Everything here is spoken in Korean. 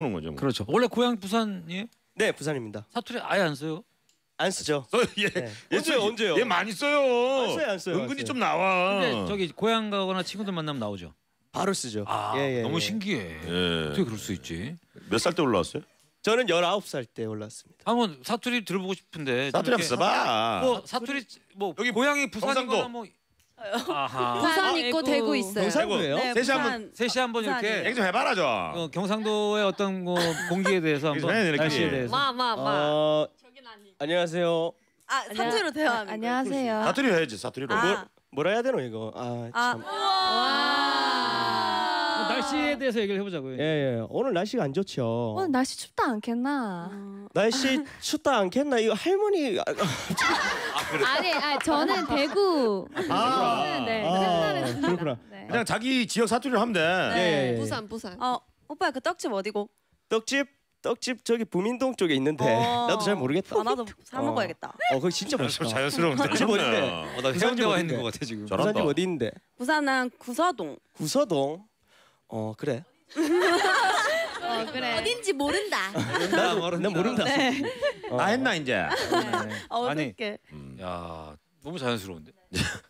하는 거죠. 뭐. 그렇죠. 원래 고향 부산이에요? 네, 부산입니다. 사투리 아예 안 써요? 안 쓰죠. 써, 얘, 네. 얘 언제요, 써, 언제요? 얘 많이 써요. 안 써요, 안 써요, 안 은근히 써요. 좀 나와. 근데 저기 고향 가거나 친구들 만나면 나오죠. 바로 쓰죠. 아 예, 예, 너무 예. 신기해. 예. 어떻게 그럴 수 있지? 몇 살 때 올라왔어요? 저는 19살 때 올랐습니다. 한번 사투리 들어보고 싶은데. 사투리 한번 이렇게 써봐. 뭐 사투리 뭐 여기 고향이 부산이거나 경상도. 뭐. 아하. 부산 있고 대구 있어요. 경상도예요? 네, 셋이 한번 부산. 셋이 한번. 이렇게 얘기 좀 해봐라 좀. 어, 경상도의 어떤 뭐 공기에 대해서 한번 되는 날씨에. 대해서. 마마 마. 어, 안녕하세요. 아 사투리로 대화하는 안녕하세요. 사투리 해야지 사투리로. 아. 뭐, 뭐라 해야 되노 이거? 아, 아. 참. 뭐 날씨에 대해서 얘기를 해보자고요. 예, 예. 오늘 날씨가 안 좋죠. 오늘 날씨 춥다 않겠나? 날씨 춥다 않겠나? 이거 할머니 아, 아니, 아니 저는 대구. 아, 저는 네, 아. 그렇구나. 네. 그냥 자기 지역 사투리로 하면 돼. 예, 예, 예. 부산 부산. 어 오빠 그 떡집 어디고? 떡집 떡집 저기 부민동 쪽에 있는데 어. 나도 잘 모르겠다. 아 나도 사 어. 먹어야겠다. 어, 거기 진짜 맛있다. 자연스러운데. 집 어딘데? 어, 나 해상대와 있는 것 같아 지금. 잘한다. 부산집 어디 있는데? 부산은 구서동. 구서동. 어, 그래. 어, 그래. 어딘지 모른다. 나도 나 모른다. 네. 어. 다 했나 이제. 어, 아니. 어떻게? 야 너무 자연스러운데.